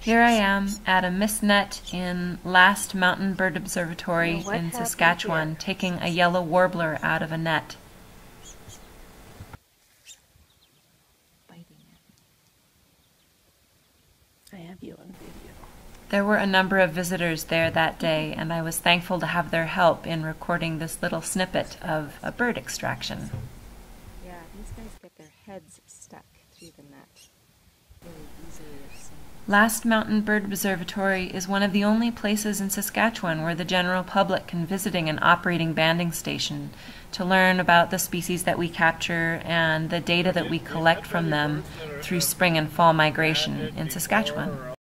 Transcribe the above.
Here I am at a mist net in Last Mountain Bird Observatory Now, in Saskatchewan, taking a yellow warbler out of a net. I have you on video. There were a number of visitors there that day, and I was thankful to have their help in recording this little snippet of a bird extraction. Yeah, these guys get their heads stuck through the net really easily. It's, um, Last Mountain Bird Observatory is one of the only places in Saskatchewan where the general public can visiting an operating banding station to learn about the species that we capture and the data that we collect from them through spring and fall migration in Saskatchewan.